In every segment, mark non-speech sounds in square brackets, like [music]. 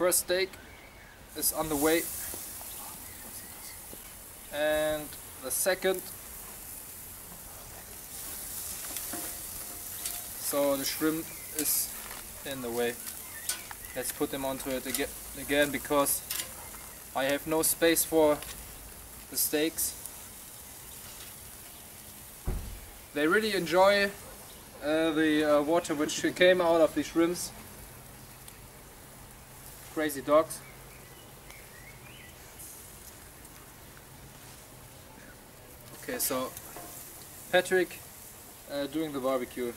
first steak is on the way. And the second. So the shrimp is in the way. Let's put them onto it aga- again because I have no space for the steaks. They really enjoy uh, the uh, water which came out of the shrimps. Crazy dogs. Okay, so Patrick uh, doing the barbecue.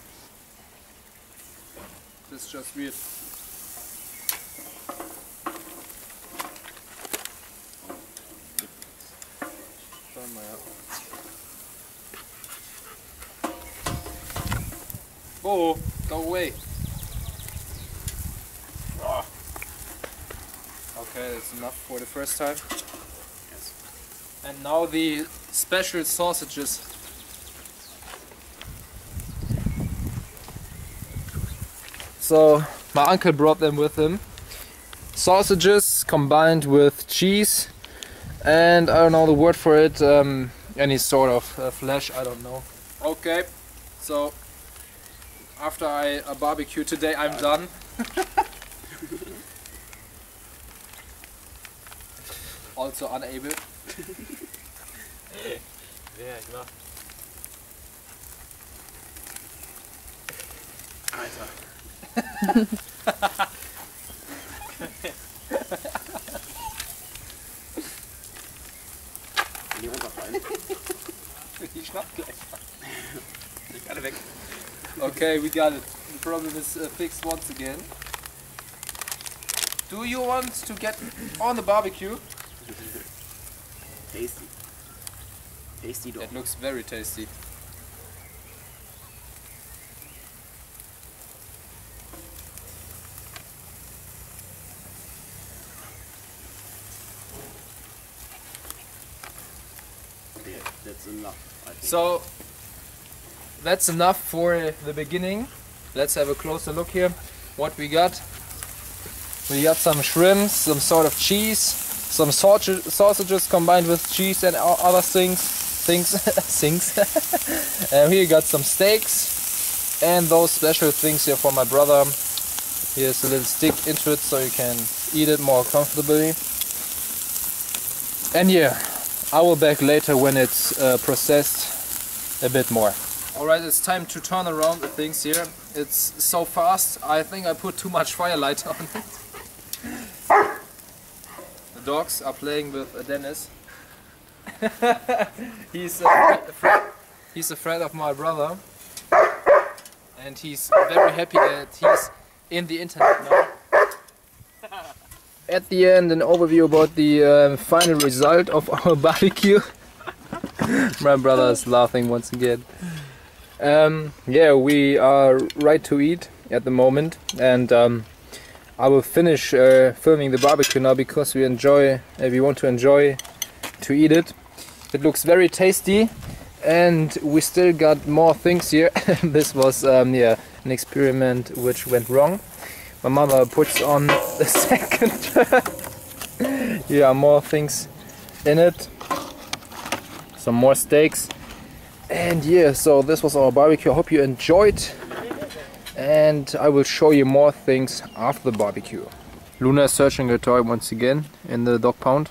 This is just weird. Turn my up. Oh, go away. Okay, that's enough for the first time. Yes. And now the special sausages. So my uncle brought them with him. Sausages combined with cheese and I don't know the word for it, um, any sort of uh, flesh, I don't know. Okay, so after I uh, barbecue today, I'm done. [laughs] also unable. [laughs] Ja, ich mach. Alter. [laughs] Die runterfallen. Die schnappt gleich. Ich alle weg. Okay, we got it. The problem is uh, fixed once again. Do you want to get on the barbecue? Tasty. Tasty doch. It looks very tasty. Yeah, that's enough. I think. So that's enough for the beginning. Let's have a closer look here. What we got? We got some shrimps, some sort of cheese, some sausage, sausages combined with cheese and other things. Things, [laughs] things. [laughs] and here you got some steaks and those special things here for my brother. Here's a little stick into it so you can eat it more comfortably. And yeah, I will back later when it's uh, processed a bit more. Alright, it's time to turn around the things here. It's so fast, I think I put too much firelight [laughs] on it. Dogs are playing with uh, Dennis. [laughs] he's, a friend, he's a friend of my brother. And he's very happy that he's in the internet now. [laughs] At the end, an overview about the uh, final result of [laughs] our barbecue. My brother is laughing once again. Um, yeah, we are right to eat at the moment, and um, I will finish uh, filming the barbecue now because we enjoy, uh, we want to enjoy to eat it. It looks very tasty, and we still got more things here. [laughs] this was um, yeah an experiment which went wrong. My mother puts on [laughs] the second. [laughs] yeah, more things in it. Some more steaks. And yeah, so this was our barbecue. I hope you enjoyed. And I will show you more things after the barbecue. Luna is searching a toy once again in the dog pound.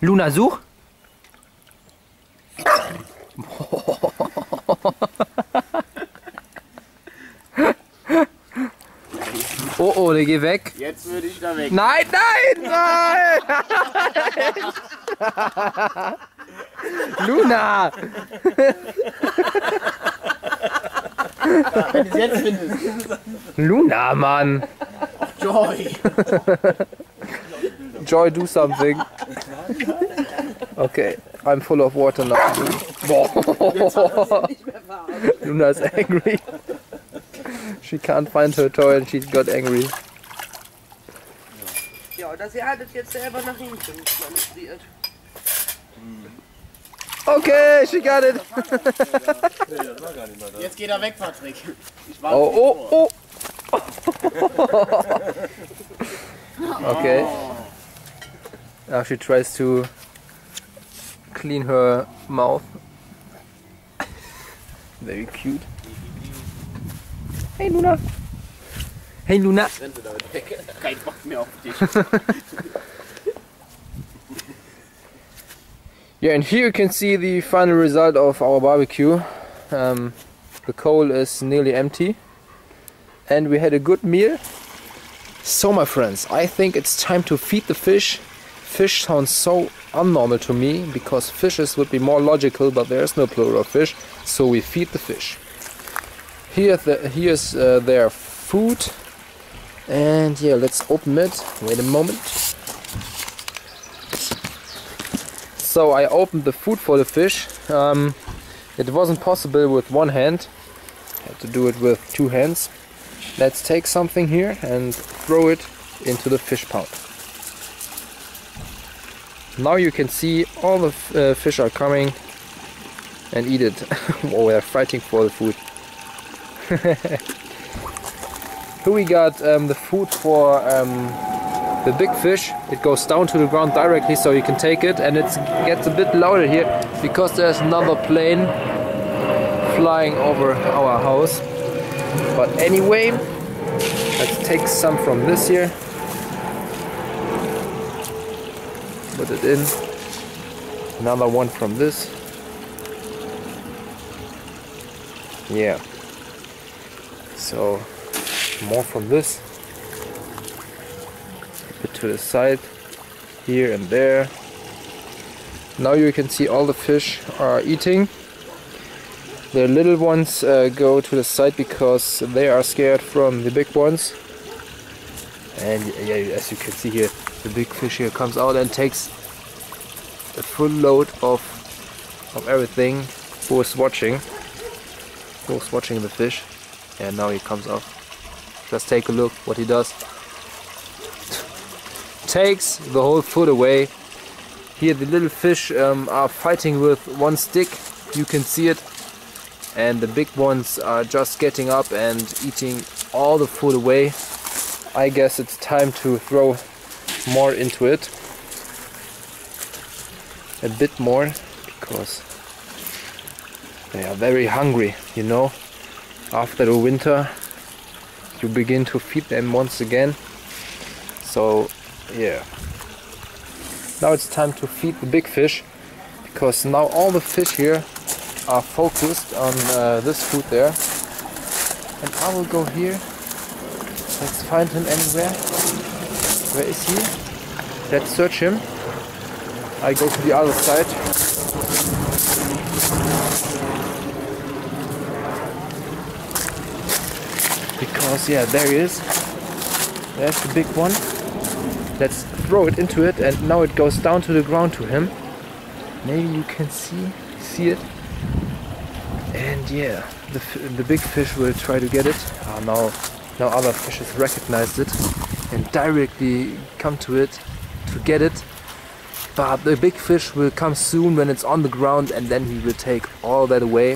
Luna, such! [laughs] Oh oh, der geht weg. Jetzt würde ich da weg. Nein, nein, nein! [laughs] Luna! [laughs] Wenn du es jetzt findest. Luna, Mann! Joy. Joy, do something. Okay, I'm full of water now. Boah. Luna's angry. She can't find her toy and she got angry. Ja, oder sie hat es jetzt selber nach hinten manövriert. Okay, she got it. [laughs] Jetzt geht er weg, Patrick. Ich warte Oh, oh, oh. [laughs] okay. Now she tries to clean her mouth. [laughs] Very cute. Hey Luna. Hey Luna. Renn sie damit weg. Kein Bock mehr auf dich. Yeah, and here you can see the final result of our barbecue. Um, the coal is nearly empty, and we had a good meal. So, my friends, I think it's time to feed the fish. Fish sounds so unnormal to me because fishes would be more logical, but there is no plural of fish, so we feed the fish. Here, the, here's uh, their food, and yeah, let's open it. Wait a moment. So I opened the food for the fish. Um, it wasn't possible with one hand. I had to do it with two hands. Let's take something here and throw it into the fish pond. Now you can see all the uh, fish are coming and eat it. [laughs] oh, they're fighting for the food. [laughs] Here we got um, the food for um, the big fish. It goes down to the ground directly so you can take it and it gets a bit louder here because there's another plane flying over our house. But anyway, let's take some from this here. Put it in. Another one from this. Yeah. So more from this. To the side here and there. Now you can see all the fish are eating. The little ones uh, go to the side because they are scared from the big ones. And yeah, as you can see here, the big fish here comes out and takes a full load of of everything. Who is watching? Who is watching the fish? And now he comes up. Just take a look what he does. Takes the whole foot away. Here the little fish um, are fighting with one stick. You can see it and the big ones are just getting up and eating all the food away. I guess it's time to throw more into it. A bit more because they are very hungry, you know. After the winter you begin to feed them once again. So yeah. Now it's time to feed the big fish because now all the fish here are focused on uh, this food there. And I will go here. Let's find him anywhere. Where is he? Let's search him. I go to the other side. Because yeah, there he is. There's the big one. Let's throw it into it and now it goes down to the ground to him. Maybe you can see see it? And yeah the, the big fish will try to get it. Ah, now now other fishes recognized it and directly come to it to get it. But the big fish will come soon when it's on the ground and then he will take all that away.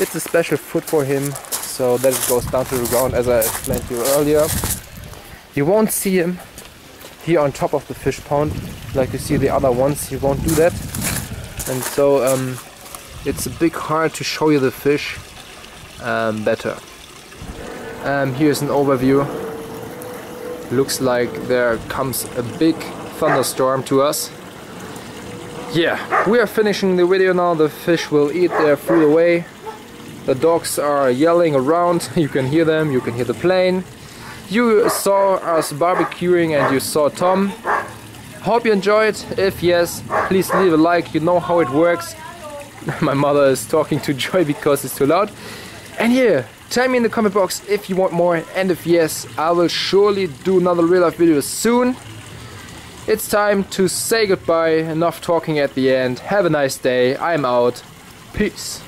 It's a special food for him so that it goes down to the ground as I explained to you earlier. You won't see him here on top of the fish pond like you see the other ones you won't do that and so um, it's a bit hard to show you the fish um, better. Um, here's an overview. Looks like there comes a big thunderstorm to us. Yeah, we are finishing the video now. The fish will eat their food away. The dogs are yelling around. [laughs] You can hear them, you can hear the plane. You saw us barbecuing and you saw Tom. Hope you enjoyed. If yes, please leave a like. You know how it works. [laughs] My mother is talking to Joy because it's too loud. And yeah, tell me in the comment box if you want more and if yes, I will surely do another real life video soon. It's time to say goodbye. Enough talking at the end. Have a nice day. I'm out. Peace.